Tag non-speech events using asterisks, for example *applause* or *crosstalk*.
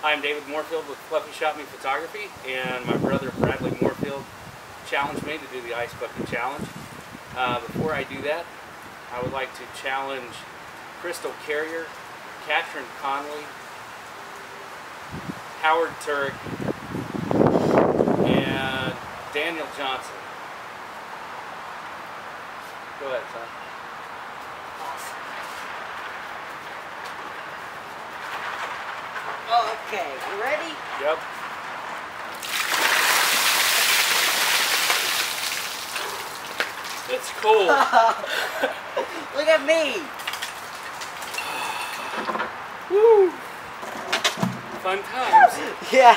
I'm David Morefield with Fluffyshotme Photography, and my brother Bradley Morefield challenged me to do the Ice Bucket Challenge. Uh, before I do that, I would like to challenge Crystal Carrier, Katrin Conley, Howard Turk, and Daniel Johnson. Go ahead, son. Okay, you ready? Yep. It's cold. *laughs* Look at me. Woo! Fun times. *laughs* Yeah.